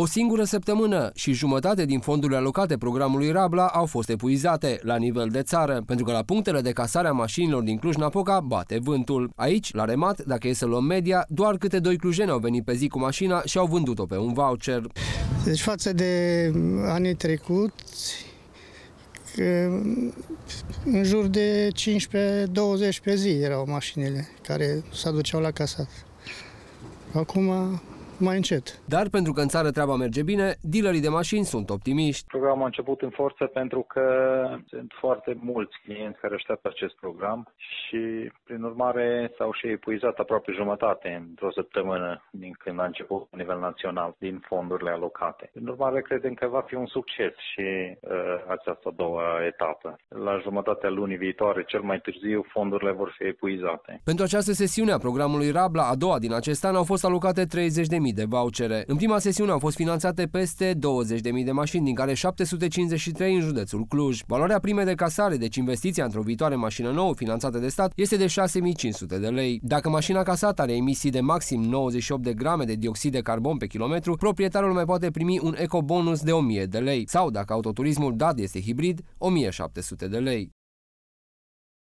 O singură săptămână și jumătate din fondurile alocate programului Rabla au fost epuizate la nivel de țară, pentru că la punctele de casare a mașinilor din Cluj-Napoca bate vântul. Aici, la remat, dacă e să luăm media, doar câte doi clujeni au venit pe zi cu mașina și au vândut-o pe un voucher. Deci față de anii trecuți, în jur de 15-20 pe zi erau mașinile care se aduceau la casat. Acum mai încet. Dar pentru că în țară treaba merge bine, dealerii de mașini sunt optimiști. Programul a început în forță pentru că sunt foarte mulți clienți care așteaptă acest program și, prin urmare, s-au și epuizat aproape jumătate într-o săptămână din când a început la nivel național din fondurile alocate. Prin urmare, credem că va fi un succes și uh, această a doua etapă. La jumătatea lunii viitoare, cel mai târziu, fondurile vor fi epuizate. Pentru această sesiune a programului Rabla, a doua din acest an, au fost alocate 30.000 de vouchere. În prima sesiune au fost finanțate peste 20.000 de mașini, din care 753 în județul Cluj. Valoarea primei de casare, deci investiția într-o viitoare mașină nouă finanțată de stat, este de 6.500 de lei. Dacă mașina casată are emisii de maxim 98 de grame de dioxid de carbon pe kilometru, proprietarul mai poate primi un ecobonus de 1000 de lei sau, dacă autoturismul dat este hibrid, 1700 de lei.